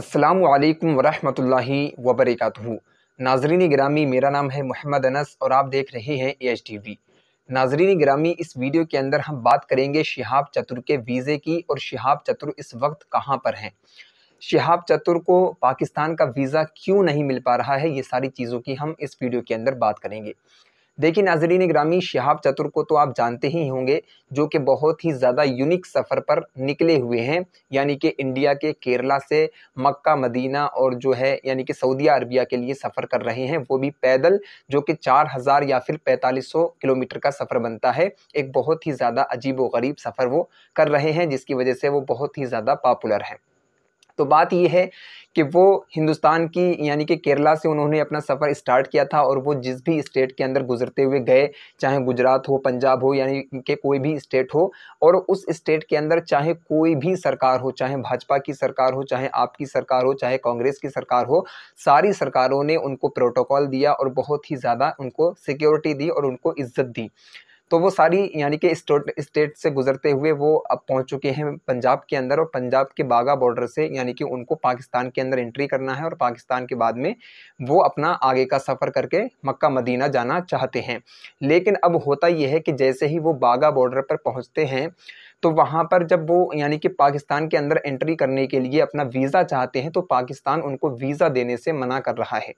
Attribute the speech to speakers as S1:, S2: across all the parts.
S1: असलकम वरहमतुल्लाहि वबरकातुहू। नाजरीन ग्रामी, मेरा नाम है मोहम्मद अनस और आप देख रहे हैं ए एच टी वी नाजरीन ग्रामी, इस वीडियो के अंदर हम बात करेंगे शिहाब चतुर के वीज़े की और शिहाब चतुर इस वक्त कहाँ पर हैं। शिहाब चतुर को पाकिस्तान का वीज़ा क्यों नहीं मिल पा रहा है, ये सारी चीज़ों की हम इस वीडियो के अंदर बात करेंगे। देखिए नाजरीन ग्रामी शहाब चतुर को तो आप जानते ही होंगे, जो कि बहुत ही ज़्यादा यूनिक सफ़र पर निकले हुए हैं। यानी कि इंडिया के केरला से मक्का, मदीना और जो है, यानी कि सऊदी अरबिया के लिए सफ़र कर रहे हैं। वो भी पैदल, जो कि चार हज़ार या फिर पैंतालीस सौ किलोमीटर का सफ़र बनता है। एक बहुत ही ज़्यादा अजीब व गरीब सफ़र वो कर रहे हैं, जिसकी वजह से वो बहुत ही ज़्यादा पॉपुलर हैं। तो बात यह है कि वो हिंदुस्तान की, यानी कि केरला से उन्होंने अपना सफ़र स्टार्ट किया था और वो जिस भी स्टेट के अंदर गुजरते हुए गए, चाहे गुजरात हो, पंजाब हो, यानी कि कोई भी स्टेट हो, और उस स्टेट के अंदर चाहे कोई भी सरकार हो, चाहे भाजपा की सरकार हो, चाहे आपकी सरकार हो, चाहे कांग्रेस की सरकार हो, सारी सरकारों ने उनको प्रोटोकॉल दिया और बहुत ही ज़्यादा उनको सिक्योरिटी दी और उनको इज़्ज़त दी। तो वो सारी, यानी कि स्टेट से गुजरते हुए वो अब पहुँच चुके हैं पंजाब के अंदर और पंजाब के बागा बॉर्डर से, यानी कि उनको पाकिस्तान के अंदर एंट्री करना है और पाकिस्तान के बाद में वो अपना आगे का सफ़र करके मक्का, मदीना जाना चाहते हैं। लेकिन अब होता यह है कि जैसे ही वो बागा बॉर्डर पर पहुँचते हैं तो वहाँ पर जब वो, यानी कि पाकिस्तान के अंदर एंट्री करने के लिए अपना वीज़ा चाहते हैं तो पाकिस्तान उनको वीज़ा देने से मना कर रहा है।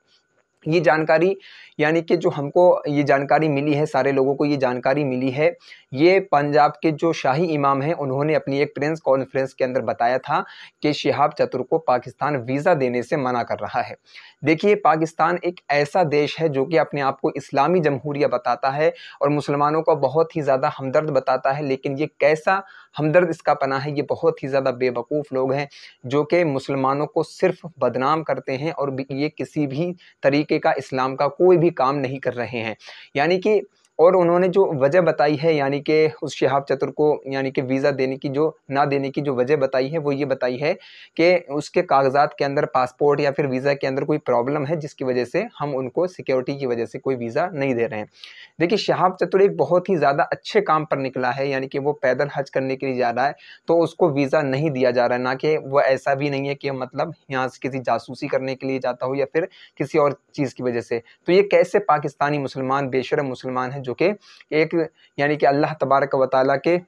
S1: ये जानकारी, यानी कि जो हमको ये जानकारी मिली है, सारे लोगों को ये जानकारी मिली है, ये पंजाब के जो शाही इमाम हैं, उन्होंने अपनी एक प्रेस कॉन्फ्रेंस के अंदर बताया था कि शिहाब चतुर को पाकिस्तान वीज़ा देने से मना कर रहा है। देखिए, पाकिस्तान एक ऐसा देश है जो कि अपने आप को इस्लामी जमहूरिया बताता है और मुसलमानों को बहुत ही ज़्यादा हमदर्द बताता है, लेकिन ये कैसा हमदर्द इसका पना है, ये बहुत ही ज़्यादा बेवकूफ़ लोग हैं, जो कि मुसलमानों को सिर्फ़ बदनाम करते हैं और ये किसी भी तरीके का इस्लाम का कोई भी काम नहीं कर रहे हैं। यानी कि और उन्होंने जो वजह बताई है, यानी कि उस शहाब चतुर को, यानी कि वीज़ा देने की जो, ना देने की जो वजह बताई है, वो ये बताई है कि उसके कागजात के अंदर पासपोर्ट या फिर वीज़ा के अंदर कोई प्रॉब्लम है, जिसकी वजह से हम उनको सिक्योरिटी की वजह से कोई वीज़ा नहीं दे रहे हैं। देखिए, शहाब चतुर एक बहुत ही ज़्यादा अच्छे काम पर निकला है, यानी कि वो पैदल हज करने के लिए जा रहा है तो उसको वीज़ा नहीं दिया जा रहा है, ना कि वो ऐसा भी नहीं है कि मतलब यहाँ से किसी जासूसी करने के लिए जाता हो या फिर किसी और चीज़ की वजह से। तो ये कैसे पाकिस्तानी मुसलमान, बेशरम मुसलमान हैं जो कि एक, यानी कि अल्लाह तबारक वाली के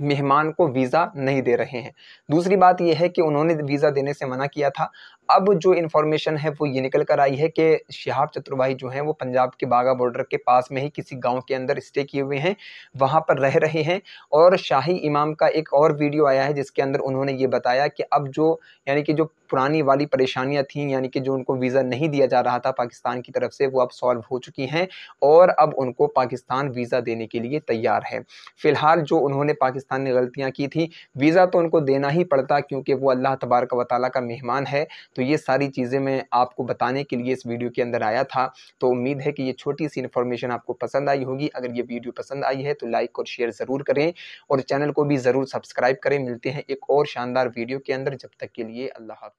S1: मेहमान को वीज़ा नहीं दे रहे हैं। दूसरी बात यह है कि उन्होंने वीज़ा देने से मना किया था। अब जो इन्फॉर्मेशन है, वो ये निकल कर आई है कि शिहाब चतुर्भाई जो हैं, वो पंजाब के बागा बॉर्डर के पास में ही किसी गाँव के अंदर स्टे किए हुए हैं, वहाँ पर रह रहे हैं और शाही इमाम का एक और वीडियो आया है, जिसके अंदर उन्होंने ये बताया कि अब जो, यानी कि जो पुरानी वाली परेशानियाँ थी, यानी कि जो उनको वीज़ा नहीं दिया जा रहा था पाकिस्तान की तरफ़ से, वो अब सॉल्व हो चुकी हैं और अब उनको पाकिस्तान वीज़ा देने के लिए तैयार है। फ़िलहाल जो उन्होंने पाकिस्तान ने गलतियाँ की थी वीज़ा तो उनको देना ही पड़ता क्योंकि वो अल्लाह तबारक वाली का मेहमान है तो ये सारी चीज़ें मैं आपको बताने के लिए इस वीडियो के अंदर आया था। तो उम्मीद है कि ये छोटी सी इन्फॉर्मेशन आपको पसंद आई होगी। अगर ये वीडियो पसंद आई है तो लाइक और शेयर ज़रूर करें और चैनल को भी ज़रूर सब्सक्राइब करें। मिलते हैं एक और शानदार वीडियो के अंदर। जब तक के लिए अल्लाह हाफ़